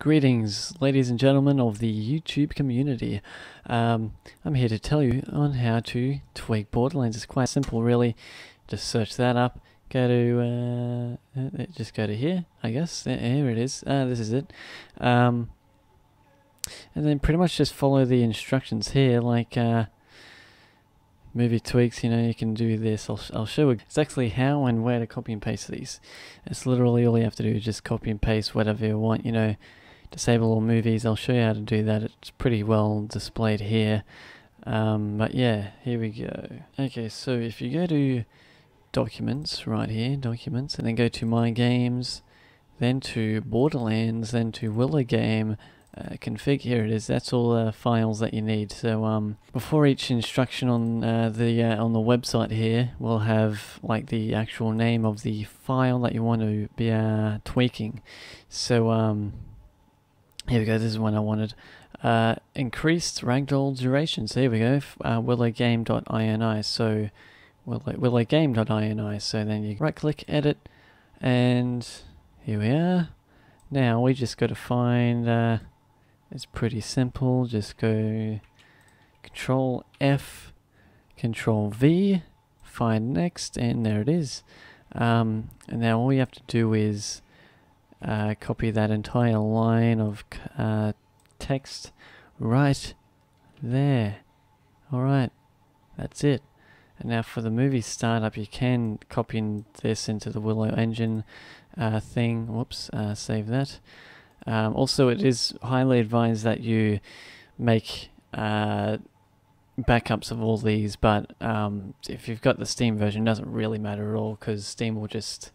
Greetings, ladies and gentlemen of the YouTube community. Um, I'm here to tell you on how to tweak Borderlands. It's quite simple, really. Just search that up. Go to, uh, uh just go to here, I guess. Here it is. Uh, this is it. Um, and then pretty much just follow the instructions here, like uh, movie tweaks. You know, you can do this. I'll, I'll show exactly how and where to copy and paste these. It's literally all you have to do is just copy and paste whatever you want. You know disable all movies. I'll show you how to do that. It's pretty well displayed here. Um, but yeah, here we go. Okay, so if you go to documents right here, documents, and then go to my games, then to Borderlands, then to Willow Game, uh, config, here it is, that's all the files that you need. So um, before each instruction on uh, the uh, on the website here, we'll have like the actual name of the file that you want to be uh, tweaking. So um, here we go, this is one I wanted. Uh, increased ragdoll duration. So here we go, uh, willowgame.ini. So willow, willowgame.ini. So then you right click, edit, and here we are. Now we just got to find, uh, it's pretty simple, just go control F, control V, find next, and there it is. Um, and now all you have to do is uh, copy that entire line of uh, text right there. Alright, that's it. And now for the movie startup, you can copy this into the Willow engine uh, thing. Whoops, uh, save that. Um, also, it is highly advised that you make uh, backups of all these, but um, if you've got the Steam version, it doesn't really matter at all because Steam will just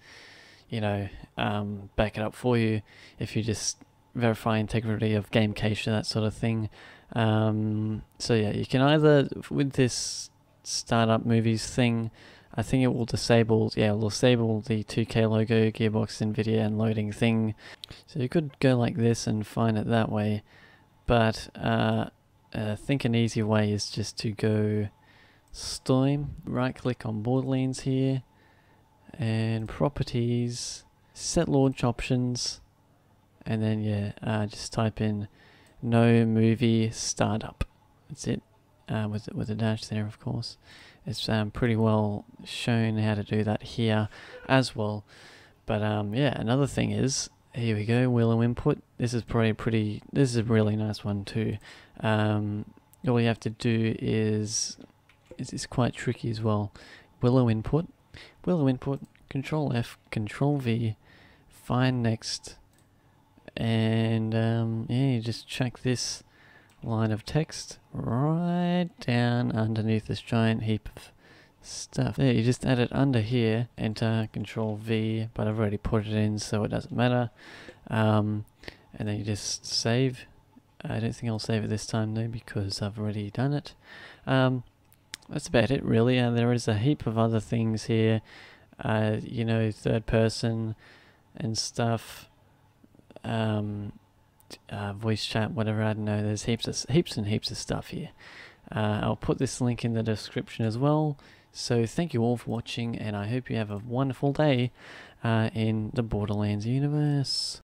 you know, um, back it up for you if you just verify integrity of game cache, that sort of thing. Um, so yeah, you can either, with this startup movies thing, I think it will disable, yeah, will disable the 2K logo, Gearbox, NVIDIA, and loading thing. So you could go like this and find it that way. But uh, I think an easy way is just to go Steam, right click on Borderlands here, and properties, set launch options, and then yeah, uh, just type in no movie startup. That's it, uh, with with a dash there, of course. It's um, pretty well shown how to do that here as well. But um, yeah, another thing is here we go, Willow input. This is probably pretty. This is a really nice one too. Um, all you have to do is it's quite tricky as well. Willow input Willow input, Control F, Control V, find next, and um, yeah, you just check this line of text right down underneath this giant heap of stuff. There, you just add it under here, enter, control V, but I've already put it in so it doesn't matter. Um, and then you just save. I don't think I'll save it this time though because I've already done it. Um, that's about it really. Uh, there is a heap of other things here, uh, you know, third person and stuff, um, uh, voice chat, whatever. I don't know. There's heaps of heaps and heaps of stuff here. Uh, I'll put this link in the description as well. So thank you all for watching, and I hope you have a wonderful day uh, in the Borderlands universe.